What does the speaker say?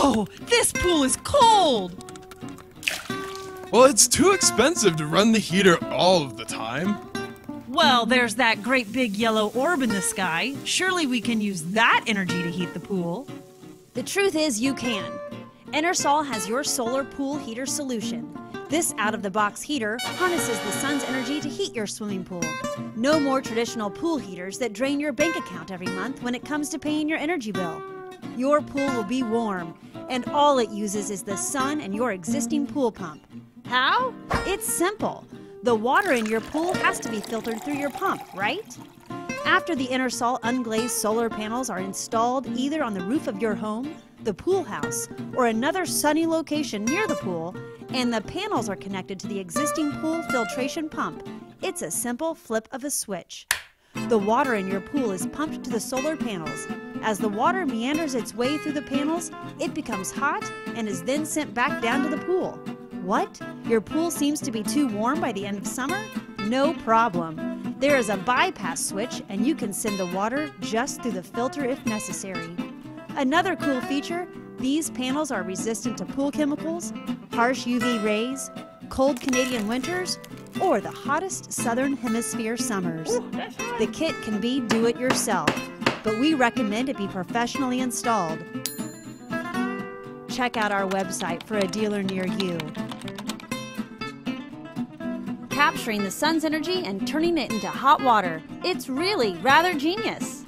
Whoa! This pool is cold! Well, it's too expensive to run the heater all of the time. Well, there's that great big yellow orb in the sky. Surely we can use that energy to heat the pool. The truth is, you can. Enersol has your solar pool heater solution. This out of the box heater harnesses the sun's energy to heat your swimming pool. No more traditional pool heaters that drain your bank account every month when it comes to paying your energy bill. Your pool will be warm, and all it uses is the sun and your existing pool pump. How? It's simple. The water in your pool has to be filtered through your pump, right? After the Enersol unglazed solar panels are installed either on the roof of your home, the pool house, or another sunny location near the pool, and the panels are connected to the existing pool filtration pump, it's a simple flip of a switch. The water in your pool is pumped to the solar panels. As the water meanders its way through the panels, it becomes hot and is then sent back down to the pool. What? Your pool seems to be too warm by the end of summer? No problem. There is a bypass switch, and you can send the water just through the filter if necessary. Another cool feature these panels are resistant to pool chemicals, harsh UV rays, cold Canadian winters, or the hottest southern hemisphere summers. The kit can be do it yourself, but we recommend it be professionally installed. Check out our website for a dealer near you. Capturing the sun's energy and turning it into hot water. It's really rather genius.